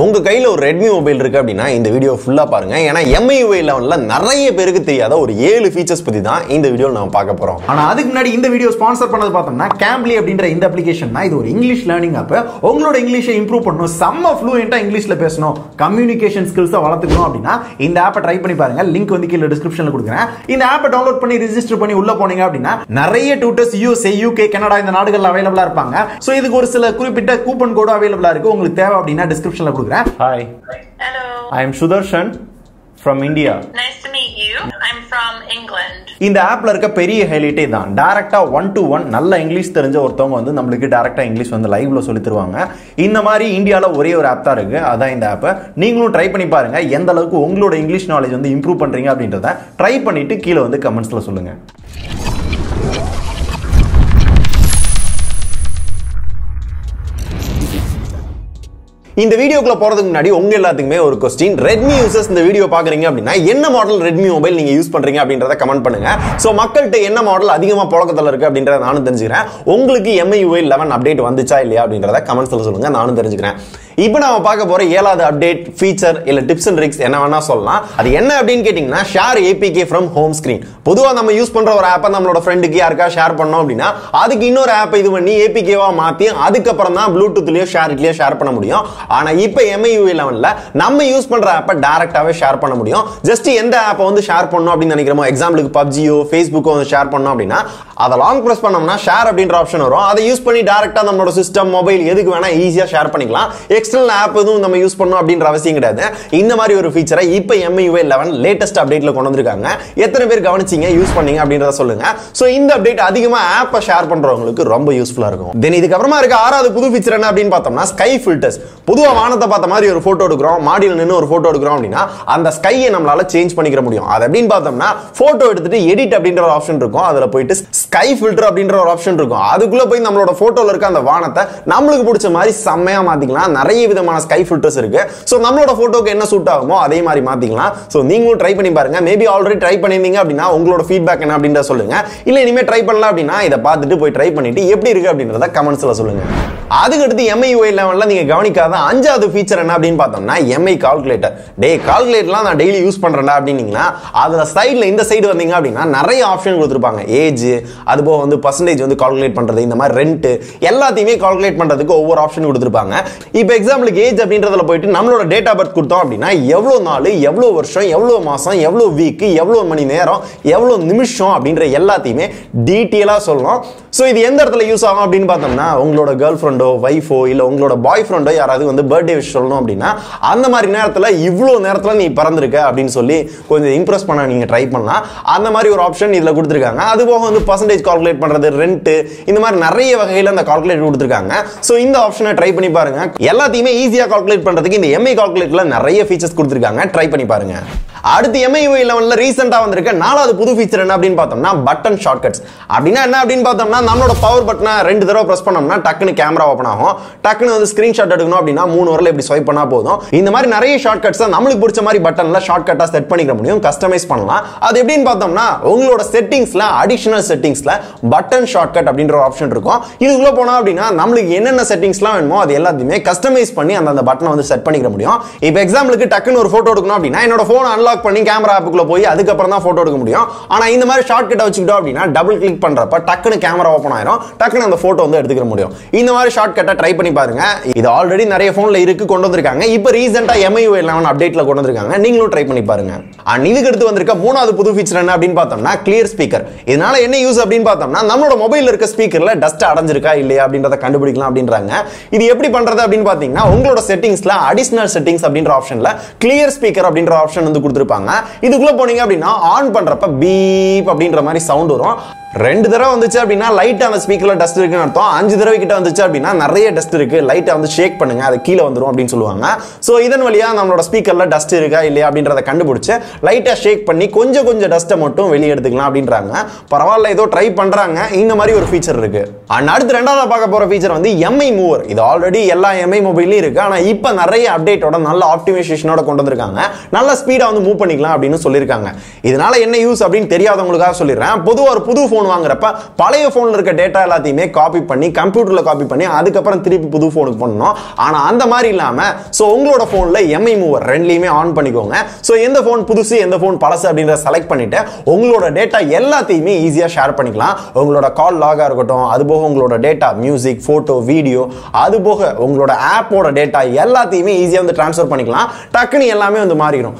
உங்க கையில் ஒரு ரெட்மி மொபைல் இருக்கு அப்படின்னா இந்த வீடியோ ஃபுல்லாக பாருங்கள் ஏன்னா MIUI 11ல நிறைய பேருக்கு தெரியாத ஒரு ஏழு ஃபீச்சர்ஸ் பற்றி தான் இந்த வீடியோவில் நம்ம பார்க்க போகிறோம் ஆனால் அதுக்கு முன்னாடி இந்த வீடியோ ஸ்பான்சர் பண்ணது பார்த்தோம்னா கேம்ப்ளி அப்படின்ற இந்த அப்ளிகேஷன் இது ஒரு இங்கிலீஷ் லேர்னிங் ஆப் உங்களோட இங்கிலீஷை இம்ப்ரூவ் பண்ணணும். செம்ம ஃப்ளூயண்ட்டாக இங்கிலீஷில் பேசணும். கம்யூனிகேஷன் ஸ்கில்ஸை வளர்த்துக்கணும் அப்படின்னா இந்த ஆப்பை ட்ரை பண்ணி பாருங்க. லிங்க் வந்து கீழே டிஸ்கிரிப்ஷனில் கொடுக்குறேன். இந்த ஆப்பை டவுன்லோட் பண்ணி ரிஜிஸ்டர் பண்ணி உள்ளே போனீங்க அப்படின்னா நிறைய டூட்டர்ஸ் யூஎஸ்ஏ யூகே கனடா இந்த நாடுகளில் அவைலபிளாக இருப்பாங்க. ஸோ இதுக்கு ஒரு சில குறிப்பிட்ட கூப்பன் கோடு அவைலபிளாக இருக்கு. உங்களுக்கு தேவை அப்படின்னா டிஸ்கிரிப்ஷனில் கொடுக்குறேன் hi Hello. I am Sudharshan from India Nice to meet you. I'm from England. இந்த ஆப்ல இருக்க பெரிய ஹைலைட்டே தான் டைரக்டா ஒன் டு ஒன் நல்ல இங்கிலீஷ் தெரிஞ்ச ஒருத்தவங்க வந்து நம்மளுக்கு டைரக்டா இங்கிலீஷ் வந்து லைவ்ல சொல்லி தருவாங்க. இந்த மாதிரி இந்தியால ஒரே ஒரு ஆப் தான் இருக்கு. அதான் இந்த ஆப் நீங்களும் ட்ரை பண்ணி பாருங்க. எந்த அளவுக்கு உங்களோட இங்கிலீஷ் நாலேஜ் வந்து இம்ப்ரூவ் பண்றீங்க அப்படின்றத ட்ரை பண்ணிட்டு கீழே வந்து கமெண்ட்ஸ்ல சொல்லுங்க. இந்த வீடியோக்குள்ள போறதுக்கு முன்னாடி உங்க எல்லாத்துக்குமே ஒரு கொஸ்டின் ரெட்மி யூசர்ஸ் இந்த வீடியோ பாக்குறீங்க அப்படின்னா என்ன மாடல் ரெட்மி மொபைல் நீங்க யூஸ் பண்றீங்க அப்படின்றத கமெண்ட் பண்ணுங்க. சோ மக்கள்கிட்ட என்ன மாடல் அதிகமா புழக்கத்துல இருக்கு அப்படின்றத நானும் தெரிஞ்சுக்கிறேன். உங்களுக்கு எம்ஐயூஐ லெவன் அப்டேட் வந்துச்சா இல்லையா அப்படின்றத கமெண்ட்ஸ்ல சொல்லுங்க நானும் தெரிஞ்சுக்கிறேன். இப்போ நம்ம பார்க்க போற ஏழாவது அப்டேட் ஃபீச்சர் இல்ல டிப்ஸ் அண்ட் ட்ரிக்ஸ் என்ன வேணா சொல்லலாம். அது என்ன அப்படின்னு கேட்டீங்கன்னா share APK from home screen பொதுவா நம்ம யூஸ் பண்ற ஒரு ஆப்பை நம்மளோட ஃப்ரெண்டுக்கு யாருக்கா ஷேர் பண்ணோம் அப்படின்னா அதுக்கு இன்னொரு ஆப் இது பண்ணி ஏபிகேவா மாத்தி அதுக்கப்புறம் தான் ப்ளூடூத்லயோ ஷேர்ட்லயோ ஷேர் பண்ண முடியும். ஆனா இப்போ MIUI 11ல நம்ம யூஸ் பண்ற ஆப்பை டைரக்டாவே ஷேர் பண்ண முடியும். ஜஸ்ட் எந்த ஆப்பை வந்து ஷேர் பண்ணணும் அப்படின்னு நினைக்கிறோமோ எக்ஸாம்பிளுக்கு பப்ஜியோ ஃபேஸ்புக்கோ வந்து ஷேர் பண்ணோம் அப்படின்னா அதை லாங் ப்ரெஸ் பண்ணோம்னா ஷேர் அப்படின்ற ஆப்ஷன் வரும். அதை யூஸ் பண்ணி டைரக்டா நம்மளோட சிஸ்டம் மொபைல் எதுக்கு வேணா ஈஸியாக ஷேர் பண்ணிக்கலாம். எக்ஸ்டர்னல் ஆப் எதுவும் நம்ம யூஸ் பண்ணணும் அப்படின்ற அவசியம் கிடையாது. இந்த மாதிரி ஒரு ஃபீச்சரை இப்போ MIUI 11 லேட்டஸ்ட் அப்டேட்ல கொண்டு வந்திருக்காங்க. எத்தனை பேர் கவனிச்சீங்க யூஸ் பண்ணீங்க அப்படின்றத சொல்லுங்க. சோ இந்த அப்டேட் அதிகமா ஆப்பை ஷேர் பண்றவங்களுக்கு ரொம்ப யூஸ்ஃபுல்லா இருக்கும். தென் இதுக்கப்புறமா இருக்க ஆறாவது புது ஃபீச்சர் என்ன அப்படின்னு பார்த்தோம்னா ஸ்கை ஃபில்டர்ஸ் பொதுவாக வானத்தை பார்த்த மாதிரி ஒரு ஃபோட்டோ எடுக்கிறோம் மாடியில் நின்று ஒரு ஃபோட்டோ எடுக்கிறோம் அப்படின்னா அந்த ஸ்கையை நம்மளால சேஞ்ச் பண்ணிக்கிற முடியும். அது எப்படின்னு பார்த்தோம்னா ஃபோட்டோ எடுத்துட்டு எடிட் அப்படின்ற ஒரு ஆப்ஷன் இருக்கும். அதில் போயிட்டு ஸ்கை ஃபில்டர் அப்படின்ற ஒரு ஆப்ஷன் இருக்கும். அதுக்குள்ள போய் நம்மளோட ஃபோட்டோவில் இருக்க அந்த வானத்தை நம்மளுக்கு பிடிச்ச மாதிரி செம்மையா மாற்றிக்கலாம் நிறைய விதமான ஸ்கை ஃபில்டர்ஸ் இருக்கு. ஸோ நம்மளோட ஃபோட்டோக்கு என்ன சூட் ஆகுமோ அதே மாதிரி மாற்றிக்கலாம் ஸோ நீங்களும் ட்ரை பண்ணி பாருங்க. மேபி ஆல்ரெடி ட்ரை பண்ணியிருந்தீங்க அப்படின்னா உங்களோட ஃபீட்பேக் என்ன அப்படின்ற சொல்லுங்க. இல்லை இனிமேல் ட்ரை பண்ணலாம் அப்படின்னா இதை பார்த்துட்டு போய் ட்ரை பண்ணிட்டு எப்படி இருக்கு அப்படின்றத கமெண்ட்ஸில் சொல்லுங்க. அதுக்கடுத்து MIUI 11ல நீங்க கவனிக்காத அஞ்சாவது ஃபீச்சர் என்ன அப்படின்னு பார்த்தோம்னா எம்ஐ கால்குலேட்டர் டே கால்குலேட்டர்லாம் நான் டெய்லி யூஸ் பண்றேன்டா அப்படின்னீங்கன்னா அதில் சைடில் இந்த சைடு வந்தீங்க அப்படின்னா நிறைய ஆப்ஷன் கொடுத்துருப்பாங்க. ஏஜ் அது போக வந்து பர்சன்டேஜ் வந்து கால்குலேட் பண்றது இந்த மாதிரி ரெண்ட்டு எல்லாத்தையுமே கால்குலேட் பண்றதுக்கு ஒவ்வொரு ஆப்ஷன் கொடுத்துருப்பாங்க. இப்போ எக்ஸாம்பிளுக்கு ஏஜ் அப்படின்றதுல போயிட்டு நம்மளோட டேட் ஆஃப் பர்த் கொடுத்தோம் அப்படின்னா எவ்வளோ நாள் எவ்வளோ வருஷம் எவ்வளோ மாதம் எவ்வளோ வீக்கு எவ்வளோ மணி நேரம் எவ்வளோ நிமிஷம் அப்படின்ற எல்லாத்தையுமே டீட்டெயிலாக சொல்லணும். ஸோ இது எந்த இடத்துல யூஸ் ஆகும் அப்படின்னு பார்த்தோம்னா உங்களோட கேர்ள் ஃப்ரெண்டோ ஒய்ஃபோ இல்லை உங்களோட பாய் ஃப்ரெண்டோ யாராவது வந்து பர்த்டே விஷ் சொல்லணும் அப்படின்னா அந்த மாதிரி நேரத்தில் இவ்வளோ நேரத்தில் நீ பறந்துருக்க அப்படின்னு சொல்லி கொஞ்சம் இம்ப்ரெஸ் பண்ண நீங்கள் ட்ரை பண்ணலாம். அந்த மாதிரி ஒரு ஆப்ஷன் இதில் கொடுத்துருக்காங்க. அது போக வந்து பர்சன்டேஜ் கால்குலேட் பண்ணுறது ரெண்ட்டு இந்த மாதிரி நிறைய வகையில் அந்த கால்குலேட் கொடுத்துருக்காங்க. ஸோ இந்த ஆப்ஷனை ட்ரை பண்ணி பாருங்க. எல்லாத்தையுமே ஈஸியாக கால்குலேட் பண்ணுறதுக்கு இந்த எம்ஐ கால்குலேட்டில் நிறைய ஃபீச்சர்ஸ் கொடுத்துருக்காங்க. ட்ரை பண்ணி பாருங்க. அடுத்து எம்ஐஒய் லெவனில் ரீசெண்டாக வந்திருக்க நாலாவது புது ஃபீச்சர் என்ன அப்படின்னு பார்த்தோம்னா பட்டன் ஷார்ட்கட்ஸ் அப்படின்னா என்ன அப்படின்னு பார்த்தோம்னா நம்மளோட பவர் பட்டனை ரெண்டு தடவை ப்ரெஸ் பண்ணோம்னா டக்குன்னு கேமரா ஓப்பன் ஆகும். டக்குன்னு வந்து ஸ்க்ரீன்ஷாட் எடுக்கணும் அப்படின்னா மூணு வரல இப்படி ஸ்வைப் பண்ணா போதும். இந்த மாதிரி நிறைய ஷார்ட்கட்ஸ் நம்மளுக்கு பிடிச்ச மாதிரி பட்டன்ல ஷார்ட்கட்டா செட் பண்ணிக்க முடியும். கஸ்டமைஸ் பண்ணலாம். அது எப்படின்னு பார்த்தோம்னா உங்களோட செட்டிங்ஸ்ல அடிஷனல் செட்டிங்ஸ்ல பட்டன் ஷார்ட்கட் அப்படின்ற ஒரு ஆப்ஷன் இருக்கும். இதுக்குள்ள போனா அப்படின்னா நம்மளுக்கு என்னென்ன செட்டிங்ஸ்லாம் வேணுமோ அது எல்லாத்தையுமே கஸ்டமைஸ் பண்ணி அந்த அந்த பட்டனை வந்து செட் பண்ணிக்க முடியும். இப்போ எக்ஸாம்பிளுக்கு டக்குன்னு ஒரு போட்டோ எடுக்கணும் அப்படின்னா என்னோட போன் அன்லாக் பண்ணி கேமரா ஆப்புக்குள்ள போய் அதுக்கப்புறம் தான் போட்டோ எடுக்க முடியும். ஆனா இந்த மாதிரி ஷார்ட் கட்டை வச்சுக்கிட்டோம் அப்படின்னா டபுள் கிளிக் பண்றப்ப டக்குன்னு கேமரா ஓப்பன் ஆயிரும். டக்குன்னு அந்த போட்டோ வந்து எடுத்துக்க முடியும். இந்த மாதிரி ஷார்ட் கட்டை ட்ரை பண்ணி பாருங்க. இது ஆல்ரெடி நிறைய ஃபோனில் இருக்கு கொண்டு வந்திருக்காங்க. இப்போ ரீசெண்டாக MIUI 11 அப்டேட்ல கொண்டு வந்திருக்காங்க. நீங்களும் ட்ரை பண்ணி பாருங்க. அண்ட் இதுக்கு அடுத்து வந்திருக்க மூணாவது புது ஃபீச்சர் என்ன அப்படின்னு பார்த்தோம்னா கிளியர் ஸ்பீக்கர் இதனால என்ன யூஸ் அப்படின்னு பார்த்தோம்னா நம்மளோட மொபைலில் இருக்க ஸ்பீக்கர்ல டஸ்ட் அடைஞ்சிருக்கா இல்லையா அப்படின்றத கண்டுபிடிக்கலாம் அப்படின்றாங்க. இது எப்படி பண்றது அப்படின்னு பார்த்தீங்கன்னா உங்களோட செட்டிங்ஸ்ல அடிஷனல் செட்டிங்ஸ் அப்படின்ற ஆப்ஷன்ல கிளியர் ஸ்பீக்கர் அப்படின்ற ஆப்ஷன் வந்து கொடுத்துருப்பாங்க. இதுக்குள்ள போனீங்க அப்படின்னா ஆன் பண்றப்ப பீப் அப்படின்ற மாதிரி சவுண்ட் வரும். ரெண்டு தடவை வந்துச்சு அப்படின்னா லைட் அந்த ஸ்பீக்கர்ல டஸ்ட் இருக்குன்னு அர்த்தம். அஞ்சு தடவை கிட்ட வந்துச்சு அப்படின்னா நிறைய டஸ்ட் இருக்கு. லைட்டை வந்து ஷேக் பண்ணுங்க. அது கீழே வந்துடும் அப்படின்னு சொல்லுவாங்க. ஸோ இதன் வழியா நம்மளோட ஸ்பீக்கர்ல டஸ்ட் இருக்கா இல்லையா அப்படின்றத கண்டுபிடிச்சு லைட்டா ஷேக் பண்ணி கொஞ்சம் கொஞ்சம் டஸ்ட்டை மட்டும் வெளியே எடுத்துக்கலாம் அப்படின்றாங்க. பரவாயில்ல ஏதோ ட்ரை பண்றாங்க. இந்த மாதிரி ஒரு ஃபீச்சர் இருக்கு. அண்ட் அடுத்து ரெண்டாவது பார்க்க போற ஃபீச்சர் வந்து எம்ஐ மூவர் இது ஆல்ரெடி எல்லா எம்ஐ மொபைலையும் இருக்கு. ஆனா இப்போ நிறைய அப்டேட்டோட நல்ல ஆப்டிமைசேஷனோட கொண்டு வந்திருக்காங்க. நல்ல ஸ்பீடா வந்து மூவ் பண்ணிக்கலாம் அப்படின்னு சொல்லியிருக்காங்க. இதனால என்ன யூஸ் அப்படின்னு தெரியாதவங்களுக்காக சொல்லிடுறேன். பொதுவாக ஒரு புது ஃபோன் ஃபோன் வாங்குறப்ப பழைய ஃபோனில் இருக்க டேட்டா எல்லாத்தையுமே காப்பி பண்ணி கம்ப்யூட்டரில் காப்பி பண்ணி அதுக்கப்புறம் திருப்பி புது ஃபோனுக்கு பண்ணணும் ஆனால் அந்த மாதிரி இல்லாமல் ஸோ உங்களோட ஃபோனில் எம்ஐ மூவர் ரெண்டுலையுமே ஆன் பண்ணிக்கோங்க. ஸோ எந்த ஃபோன் புதுசு எந்த ஃபோன் பழசு அப்படின்றத செலக்ட் பண்ணிட்டு உங்களோட டேட்டா எல்லாத்தையுமே ஈஸியாக ஷேர் பண்ணிக்கலாம். உங்களோட கால் லாகாக இருக்கட்டும் அது போக உங்களோட டேட்டா மியூசிக் ஃபோட்டோ வீடியோ அது போக உங்களோட ஆப்போட டேட்டா எல்லாத்தையுமே ஈஸியாக வந்து ட்ரான்ஸ்ஃபர் பண்ணிக்கலாம். டக்குன்னு எல்லாமே வந்து மாறிடும்.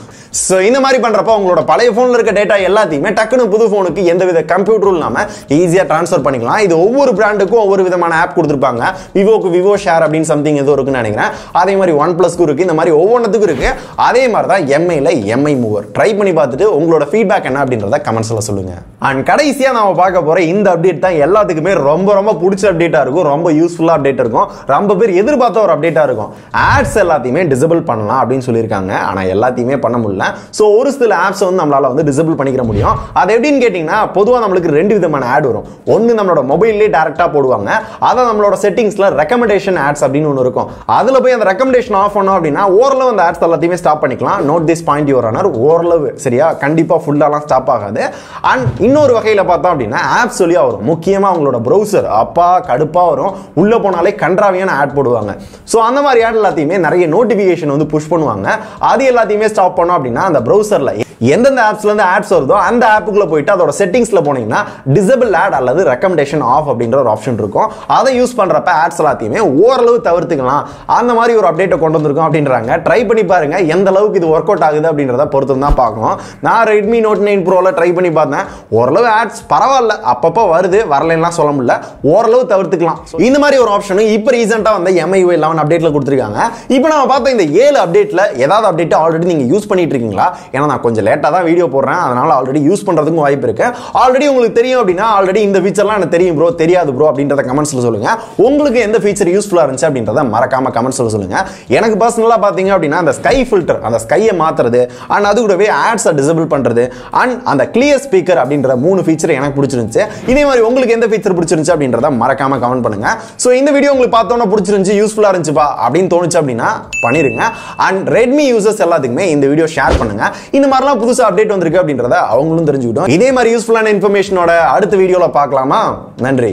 ஸோ இந்த மாதிரி பண்ணுறப்ப உங்களோட பழைய ஃபோனில் இருக்க டேட்டா எல்லாத்தையுமே டக்குன்னு புது ஃபோனுக்கு எந்தவித கம்ப்யூட்டரும் இல்லாமல் ஈஸியாக ட்ரான்ஸ்ஃபர் பண்ணிக்கலாம். இது ஒவ்வொரு பிராண்டுக்கும் ஒவ்வொரு விதமான ஆப் கொடுத்துருப்பாங்க. விவோக்கு விவோ ஷேர் அப்படின்னு சம்திங் எதுவும் இருக்குன்னு நினைக்கிறேன். அதே மாதிரி ஒன் ப்ளஸ்க்கு இருக்குது இந்த மாதிரி ஒவ்வொன்றுத்துக்கும் இருக்குது அதே மாதிரி தான் எம்ஐயில் எம்ஐ மூவர் ட்ரை பண்ணி பார்த்துட்டு உங்களோட ஃபீட்பேக் என்ன அப்படின்றத கமெண்ட்ஸில் சொல்லுங்கள் அண்ட் கடைசியாக நம்ம பார்க்க போகிற இந்த அப்டேட் தான் எல்லாத்துக்குமே ரொம்ப ரொம்ப பிடிச்ச அப்டேட்டாக இருக்கும். ரொம்ப யூஸ்ஃபுல்லாக அப்டேட் இருக்கும். ரொம்ப பேர் எதிர்பார்த்த ஒரு அப்டேட்டாக இருக்கும். ஆட்ஸ் எல்லாத்தையுமே டிசபிள் பண்ணலாம் அப்படின்னு சொல்லியிருக்காங்க. ஆனால் எல்லாத்தையுமே பண்ண முடியல. ஸோ ஒரு சில ஆப்ஸ் வந்து நம்மளால வந்து டிசபிள் பண்ணிக்கிற முடியும். அது எப்படின்னு கேட்டிங்கன்னா பொதுவாக நம்மளுக்கு ரெண்டு விதமான ஆட் வரும். ஒன்று நம்மளோட மொபைல்லே டேரெக்டாக போடுவாங்க. அதை நம்மளோட செட்டிங்ஸில் ரெக்கமெண்டேஷன் ஆட்ஸ் அப்படின்னு ஒன்று இருக்கும். அதில் போய் அந்த ரெக்கமெண்டேஷன் ஆஃப் பண்ணோம் அப்படின்னா ஓரளவு அந்த ஆட்ஸ் எல்லாத்தையுமே ஸ்டாப் பண்ணிக்கலாம். Note this point your honour ஓரளவு சரியா? கண்டிப்பாக ஃபுல்லாலாம் ஸ்டாப் ஆகாது. அண்ட் இன்னொரு வகையில் பார்த்தோம் அப்படின்னா ஆப்ஸ் வழியாக வரும். முக்கியமாக அவங்களோட ப்ரௌசர் அப்பா கடுப்பாக வரும். உள்ளே போனாலே கன்றாவியான ஆட் போடுவாங்க. ஸோ அந்த மாதிரி ஆட் எல்லாத்தையுமே நிறைய நோட்டிஃபிகேஷன் வந்து புஷ் பண்ணுவாங்க. அது எல்லாத்தையுமே ஸ்டாப் பண்ணோம் அப்படின்னா அந்த ப்ரௌசரில் எந்தெந்த ஆப்ஸ்லேருந்து ஆட்ஸ் வருதோ அந்த ஆப்புக்குள்ளே போயிட்டு அதோட செட்டிங்ஸில் போனீங்கன்னா டிசபிள் ஆட் அல்லது ரெக்கமெண்டேஷன் ஆஃப் அப்படின்ற ஒரு ஆப்ஷன் இருக்கும். அதை யூஸ் பண்ணுறப்ப ஆட்ஸ் எல்லாத்தையுமே ஓரளவு தவிர்த்துக்கலாம். அந்த மாதிரி ஒரு அப்டேட்டை கொண்டு வந்திருக்கோம் அப்படின்றாங்க. ட்ரை பண்ணி பாருங்க எந்த அளவுக்கு இது ஒர்க் அவுட் ஆகுது அப்படின்றத பொறுத்து தான் பார்க்கணும். நான் ரெட்மி நோட் நைன் ப்ரோவில் ட்ரை பண்ணி பார்த்தேன். ஓரளவு ஆட்ஸ் பரவாயில்ல அப்பப்போ வருது வரலைன்னா சொல்ல முடியல. ஓரளவு தவிர்த்துக்கலாம். இந்த மாதிரி ஒரு ஆப்ஷனும் இப்போ ரீசெண்டாக வந்து எம்ஐயூ லெவன் அப்டேட்டில் கொடுத்துருக்காங்க. இப்போ நம்ம பார்த்த இந்த ஏழு அப்டேட்டில் ஏதாவது அப்டேட் ஆல்ரெடி நீங்கள் யூஸ் பண்ணிட்டு இருக்கீங்களா? ஏன்னா நான் கொஞ்சம் லேட்டாக தான் வீடியோ போடுறேன். அதனால் ஆல்ரெடி யூஸ் பண்ணுறதுக்கும் வாய்ப்பு இருக்குது ஆல்ரெடி உங்களுக்கு தெரியும் அப்படின்னா ஆல்ரெடி இந்த ஃபீச்சர்லாம் எனக்கு தெரியும் ப்ரோ தெரியாது ப்ரோ அப்படின்றத கமெண்ட்ஸில் சொல்லுங்கள் உங்களுக்கு எந்த ஃபீச்சர் யூஸ்ஃபுல்லாக இருந்துச்சு அப்படின்றத மறக்காமல் கமெண்ட்ஸில் சொல்லுங்கள் எனக்கு பர்சனலாக பார்த்தீங்க அப்படின்னா அந்த ஸ்கை ஃபில்டர் அந்த ஸ்கையை மாற்றுறது அண்ட் அது கூடவே ஆட்ஸை டிசபிள் பண்ணுறது அண்ட் அந்த கிளியர் ஸ்பீக்கர் அப்படின்ற மூணு ஃபீச்சர் எனக்கு பிடிச்சிருந்துச்சு. இதே மாதிரி உங்களுக்கு எந்த ஃபீச்சர் பிடிச்சிருந்துச்சு அப்படின்றத மறக்காம கமெண்ட் பண்ணுங்க. ஸோ இந்த வீடியோ உங்களுக்கு பார்த்தோன்னா பிடிச்சிருந்துச்சு யூஸ்ஃபுல்லாக இருந்துச்சுப்பா அப்படின்னு தோணுச்சு அப்படின்னா பண்ணிருங்க. அண்ட் ரெட்மி யூசர்ஸ் எல்லாத்துக்குமே இந்த வீடியோ ஷேர் பண்ணுங்க. இந்த மாதிரிலாம் புதுசாக அப்டேட் வந்திருக்கு அப்படின்றத அவங்களும் தெரிஞ்சுக்கிட்டோம். இதே மாதிரி யூஸ்ஃபுல்லான இன்ஃபர்மேஷனோட அடுத்த வீடியோவில் பார்க்கலாமா? நன்றி.